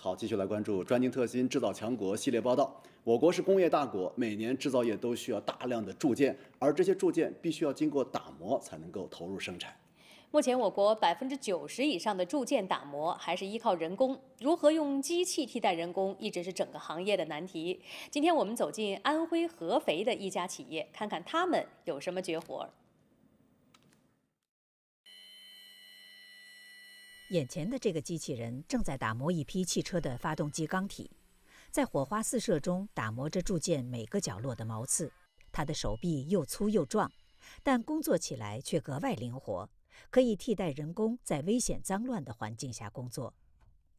好，继续来关注专精特新制造强国系列报道。我国是工业大国，每年制造业都需要大量的铸件，而这些铸件必须要经过打磨才能够投入生产。目前，我国百分之九十以上的铸件打磨还是依靠人工，如何用机器替代人工，一直是整个行业的难题。今天我们走进安徽合肥的一家企业，看看他们有什么绝活。眼前的这个机器人正在打磨一批汽车的发动机缸体，在火花四射中打磨着铸件每个角落的毛刺。他的手臂又粗又壮，但工作起来却格外灵活。可以替代人工在危险脏乱的环境下工作。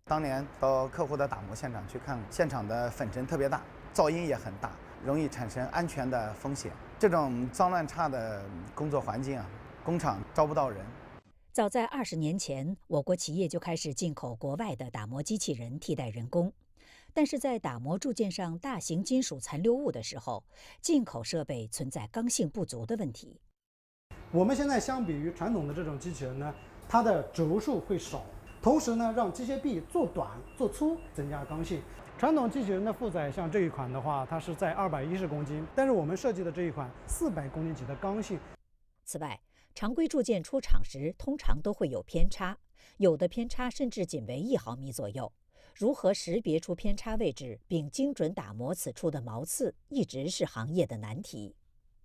当年到客户的打磨现场去看，现场的粉尘特别大，噪音也很大，容易产生安全的风险。这种脏乱差的工作环境啊，工厂招不到人。早在二十年前，我国企业就开始进口国外的打磨机器人替代人工，但是在打磨铸件上大型金属残留物的时候，进口设备存在刚性不足的问题。我们现在相比于传统的这种机器人呢，它的轴数会少，同时呢，让机械臂做短做粗，增加刚性。传统机器人的负载像这一款的话，它是在二百一十公斤，但是我们设计的这一款四百公斤级的刚性。此外，常规铸件出厂时通常都会有偏差，有的偏差甚至仅为一毫米左右。如何识别出偏差位置并精准打磨此处的毛刺，一直是行业的难题。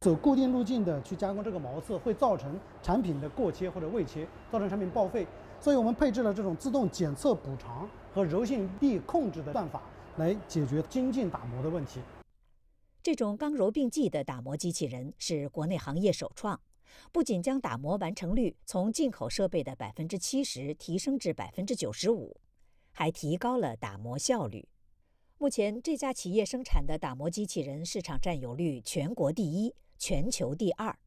走固定路径的去加工这个毛刺，会造成产品的过切或者未切，造成产品报废。所以我们配置了这种自动检测补偿和柔性力控制的算法，来解决精进打磨的问题。这种刚柔并济的打磨机器人是国内行业首创，不仅将打磨完成率从进口设备的百分之七十提升至百分之九十五，还提高了打磨效率。目前这家企业生产的打磨机器人市场占有率全国第一。全球第二，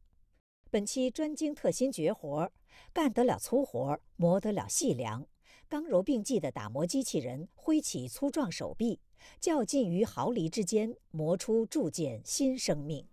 本期专精特新绝活，干得了粗活，磨得了细梁，刚柔并济的打磨机器人挥起粗壮手臂，较近于毫厘之间，磨出铸件新生命。